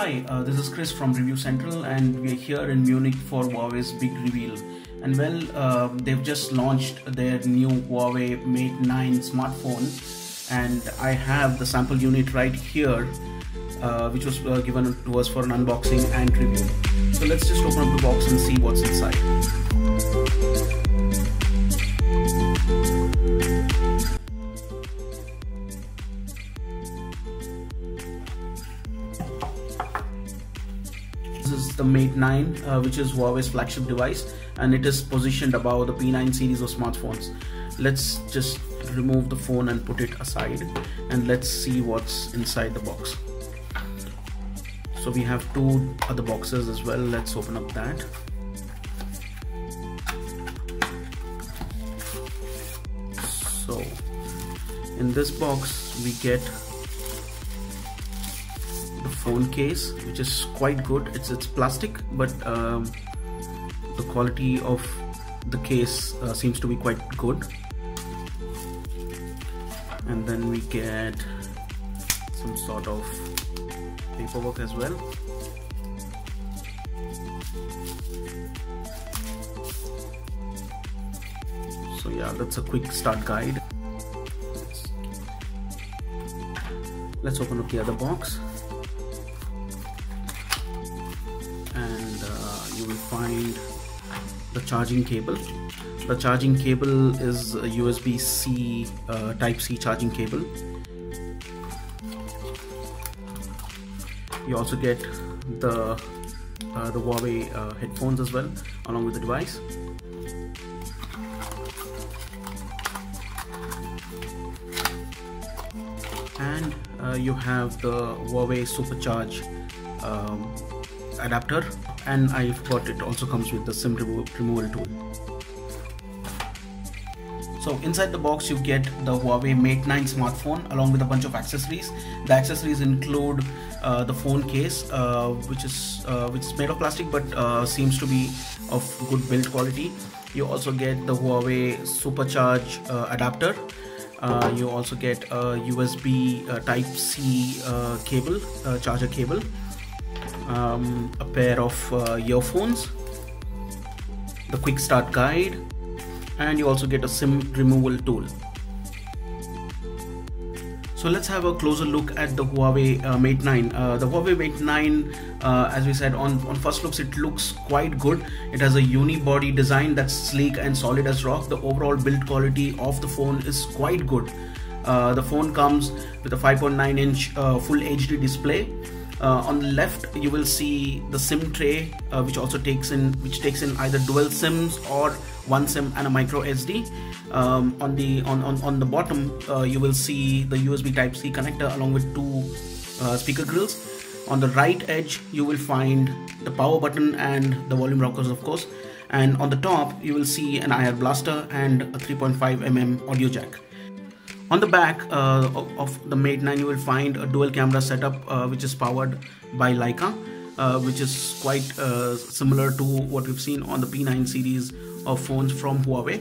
Hi, uh, this is Chris from Review Central, and we are here in Munich for Huawei's big reveal. And well, uh, they've just launched their new Huawei Mate 9 smartphone, and I have the sample unit right here, uh, which was uh, given to us for an unboxing and review. So let's just open up the box and see what's inside. This is the Mate 9, uh, which is Huawei's flagship device, and it is positioned above the P9 series of smartphones. Let's just remove the phone and put it aside, and let's see what's inside the box. So we have two other boxes as well. Let's open up that. So in this box we get phone case which is quite good. It's it's plastic but um, the quality of the case uh, seems to be quite good. And then we get some sort of paperwork as well. So yeah that's a quick start guide. Let's open up the other box charging cable. The charging cable is a USB-C uh, type C charging cable. You also get the uh, the Huawei uh, headphones as well along with the device. And uh, you have the Huawei Supercharge um, adapter and I forgot it also comes with the SIM remo removal tool. So inside the box you get the Huawei Mate 9 smartphone along with a bunch of accessories. The accessories include uh, the phone case uh, which is uh, which is made of plastic but uh, seems to be of good build quality. You also get the Huawei Supercharge uh, adapter. Uh, you also get a USB Type C cable, charger cable um, a pair of uh, earphones, the quick start guide, and you also get a SIM removal tool. So let's have a closer look at the Huawei uh, Mate 9. Uh, the Huawei Mate 9, uh, as we said, on, on first looks it looks quite good. It has a unibody design that's sleek and solid as rock. The overall build quality of the phone is quite good. Uh, the phone comes with a 5.9 inch uh, full HD display uh, on the left you will see the sim tray uh, which also takes in which takes in either dual sims or one sim and a micro sd um, on the on, on on the bottom uh, you will see the usb type c connector along with two uh, speaker grills. On the right edge you will find the power button and the volume rockers of course. And on the top you will see an IR blaster and a 3.5 mm audio jack on the back uh, of the Mate 9 you will find a dual camera setup uh, which is powered by Leica uh, which is quite uh, similar to what we've seen on the P9 series of phones from Huawei.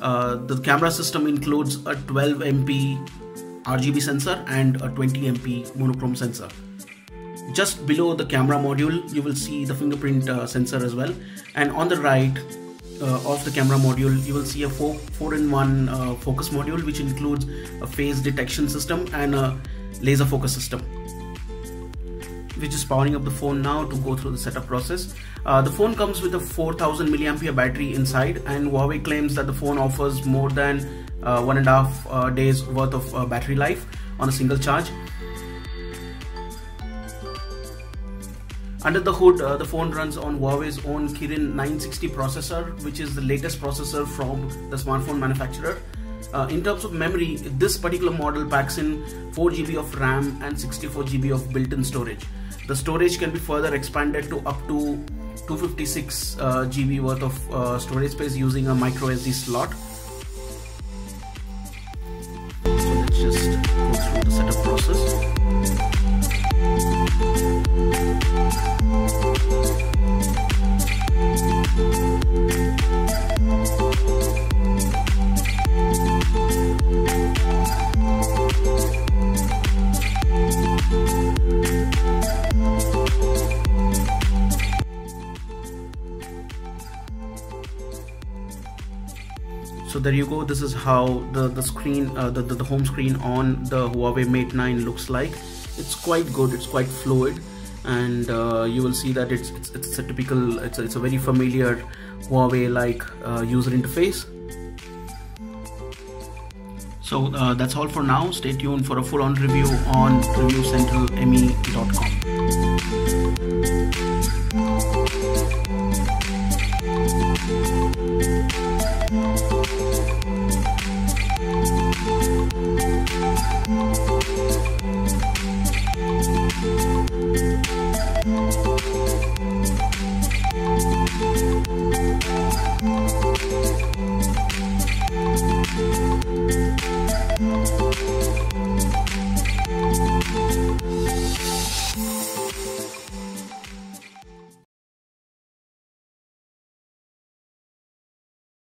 Uh, the camera system includes a 12 MP RGB sensor and a 20 MP monochrome sensor. Just below the camera module you will see the fingerprint uh, sensor as well and on the right uh, of the camera module you will see a 4, four in 1 uh, focus module which includes a phase detection system and a laser focus system we're just powering up the phone now to go through the setup process. Uh, the phone comes with a 4000 milliampere battery inside and Huawei claims that the phone offers more than uh, one and a half uh, days worth of uh, battery life on a single charge Under the hood, uh, the phone runs on Huawei's own Kirin 960 processor, which is the latest processor from the smartphone manufacturer. Uh, in terms of memory, this particular model packs in 4 GB of RAM and 64 GB of built-in storage. The storage can be further expanded to up to 256 uh, GB worth of uh, storage space using a micro SD slot. So let's just go through the setup process. There you go. This is how the the screen uh, the, the, the home screen on the Huawei Mate 9 looks like. It's quite good it's quite fluid and uh, you will see that it's, it's, it's a typical it's a, it's a very familiar Huawei like uh, user interface. So uh, that's all for now. Stay tuned for a full-on review on reviewcentralme.com